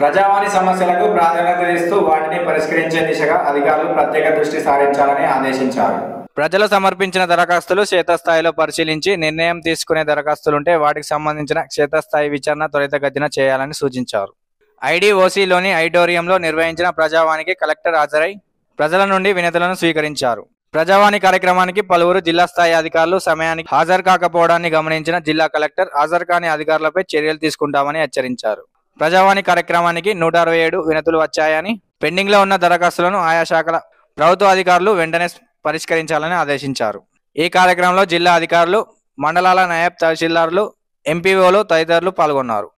ప్రజావాణి సమస్యలకు ప్రాధాన్యత ఇస్తూ వాటిని పరిష్కరించే దిశగా అధికారులు ప్రత్యేక దృష్టి సారించాలని ఆదేశించారు. ప్రజలు సమర్పించిన దరఖాస్తులు క్షేత్రస్థాయిలో పరిశీలించి నిర్ణయం తీసుకునే దరఖాస్తులుంటే వాటికి సంబంధించిన క్షేత్రస్థాయి విచారణ త్వరితగతిన చేయాలని సూచించారు. ఐడిఓసిలోని ఐడోరియంలో నిర్వహించిన ప్రజావాణికి కలెక్టర్ హాజరై ప్రజల నుండి వినతులను స్వీకరించారు. ప్రజావాణి కార్యక్రమానికి పలువురు జిల్లా స్థాయి అధికారులు సమయానికి హాజరు కాకపోవడాన్ని గమనించిన జిల్లా కలెక్టర్ హాజరు కాని అధికారులపై చర్యలు తీసుకుంటామని హెచ్చరించారు. ప్రజావాణి కార్యక్రమానికి నూట అరవై ఏడు వినతులు వచ్చాయని పెండింగ్లో ఉన్న దరఖాస్తులను ఆయా శాఖల ప్రభుత్వ అధికారులు వెంటనే పరిష్కరించాలని ఆదేశించారు. ఈ కార్యక్రమంలో జిల్లా అధికారులు మండలాల నాయబ్ తహసీల్దార్లు ఎంపీఓలు తదితరులు పాల్గొన్నారు.